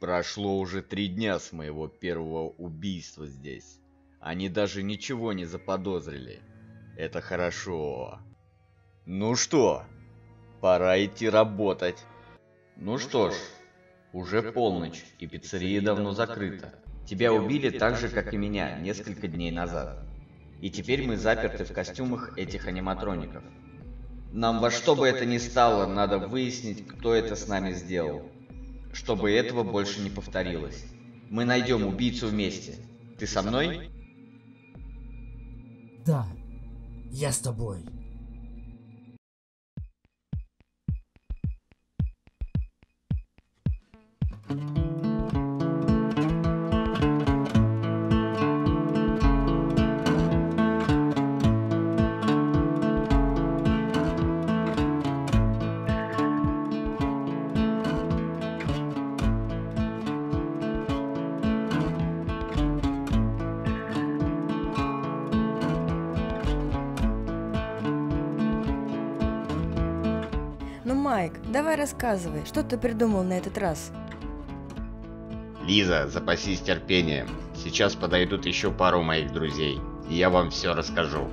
Прошло уже три дня с моего первого убийства здесь. Они даже ничего не заподозрили. Это хорошо. Ну что, пора идти работать. Ну, ну что ж, уже полночь, и пиццерия давно закрыта. Тебя убили так же, как и меня, несколько дней назад. И теперь мы заперты в костюмах этих аниматроников. Нам во что бы это ни стало, надо выяснить, кто это с нами сделал. Чтобы этого больше не повторилось. Мы найдем убийцу вместе. Ты со мной? Да, я с тобой. Ну, Майк, давай рассказывай, что ты придумал на этот раз? Лиза, запасись терпением. Сейчас подойдут еще пару моих друзей, и я вам все расскажу.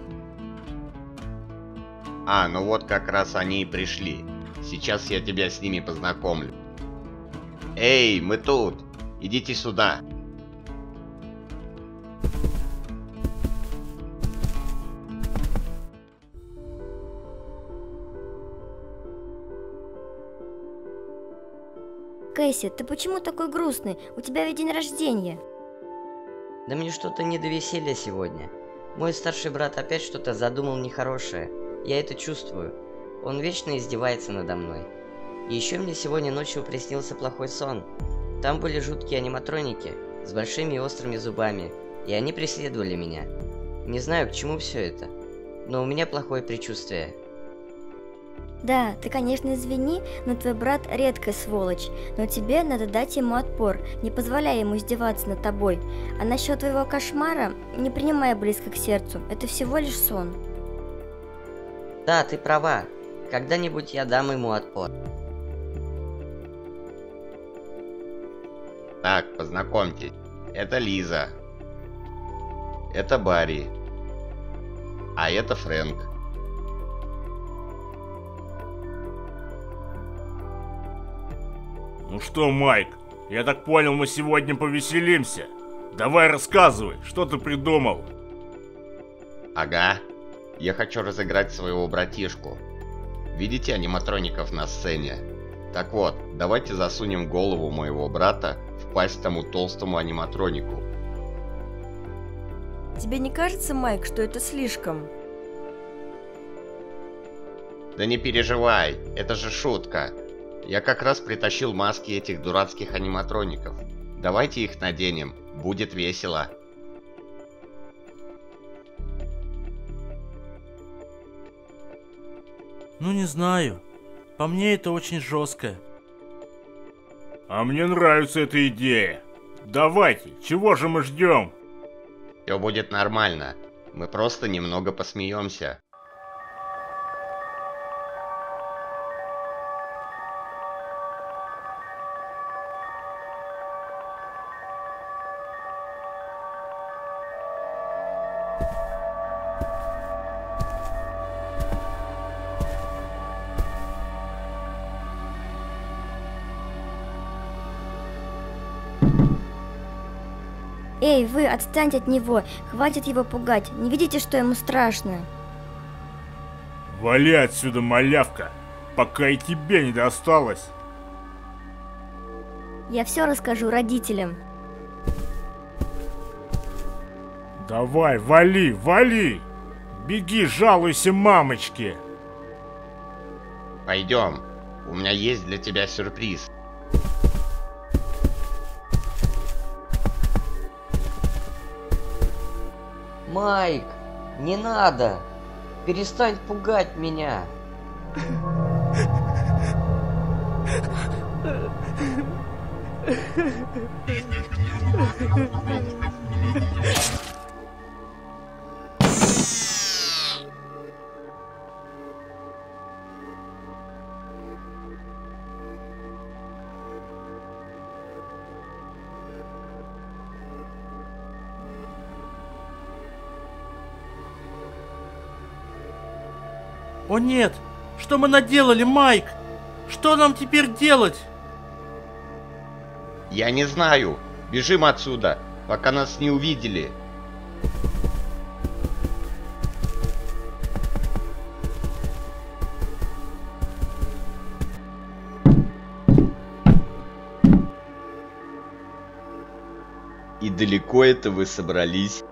А, ну вот как раз они и пришли. Сейчас я тебя с ними познакомлю. Эй, мы тут! Идите сюда! Кэсси, ты почему такой грустный? У тебя ведь день рождения. Да мне что-то не до веселья сегодня. Мой старший брат опять что-то задумал нехорошее. Я это чувствую. Он вечно издевается надо мной. И еще мне сегодня ночью приснился плохой сон. Там были жуткие аниматроники с большими и острыми зубами, и они преследовали меня. Не знаю, к чему все это, но у меня плохое предчувствие. Да, ты, конечно, извини, но твой брат редкая сволочь, но тебе надо дать ему отпор, не позволяя ему издеваться над тобой. А насчет твоего кошмара, не принимай близко к сердцу, это всего лишь сон. Да, ты права. Когда-нибудь я дам ему отпор. Так, познакомьтесь. Это Лиза. Это Барри. А это Фрэнк. Ну что, Майк, я так понял, мы сегодня повеселимся. Давай рассказывай, что ты придумал? Ага. Я хочу разыграть своего братишку. Видите аниматроников на сцене? Так вот, давайте засунем голову моего брата в пасть тому толстому аниматронику. Тебе не кажется, Майк, что это слишком? Да не переживай, это же шутка. Я как раз притащил маски этих дурацких аниматроников. Давайте их наденем, будет весело. Ну не знаю. По мне это очень жестко. А мне нравится эта идея. Давайте, чего же мы ждем? Все будет нормально. Мы просто немного посмеемся. Эй, вы, отстаньте от него, хватит его пугать, не видите, что ему страшно? Вали отсюда, малявка, пока и тебе не досталось. Я все расскажу родителям. Давай, вали, вали! Беги, жалуйся мамочке! Пойдем. У меня есть для тебя сюрприз. Майк, не надо! Перестань пугать меня! О нет! Что мы наделали, Майк? Что нам теперь делать? Я не знаю. Бежим отсюда, пока нас не увидели. И далеко это вы собрались?